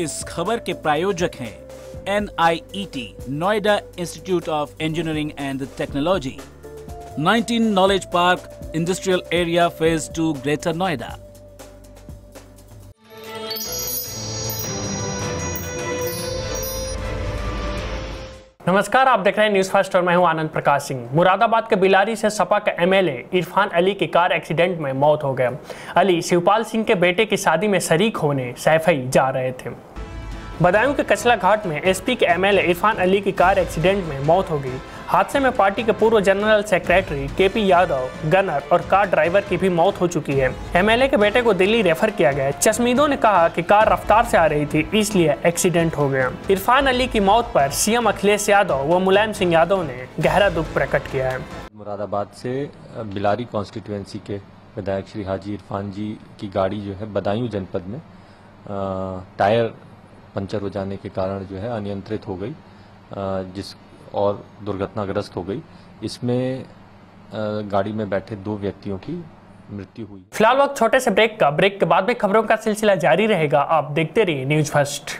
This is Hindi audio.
इस खबर के प्रायोजक हैं N T Noida Institute of Engineering and Technology 19 knowledge park, industrial area phase two Greater Noida. नमस्कार, आप देख रहे हैं न्यूज़ फ़र्स्ट और मैं हूँ आनंद प्रकाश सिंह। मुरादाबाद के बिलारी से सपा के एमएलए इरफान अली की कार एक्सीडेंट में मौत हो गया। अली शिवपाल सिंह के बेटे की शादी में शरीक होने सैफई जा रहे थे। बदायूं के कचला घाट में एसपी के एमएलए इरफान अली की कार एक्सीडेंट में मौत हो गई। हादसे में पार्टी के पूर्व general secretary KP Yadav, gunner और कार ड्राइवर की भी मौत हो चुकी है। एमएलए के बेटे को दिल्ली रेफर किया गया। चश्मीदों ने कहा कि कार रफ्तार से आ रही थी, इसलिए एक्सीडेंट हो गया। इरफान अली की मौत पर सीएम अखिलेश यादव व मुलायम सिंह यादव ने गहरा दुख प्रकट किया है। मुरादाबाद से बिलारी कॉन्स्टिट्यूएंसी के विधायक श्री हाजी इरफान जी की गाड़ी जो है बदायूं जनपद में टायर पंचर हो जाने के कारण जो है अनियंत्रित हो गई जिस और दुर्घटनाग्रस्त हो गई। इसमें गाड़ी में बैठे दो व्यक्तियों की मृत्यु हुई। फ़िलहाल वक्त छोटे से ब्रेक का। ब्रेक के बाद में खबरों का सिलसिला जारी रहेगा। आप देखते रहिए न्यूज़ फ़र्स्ट।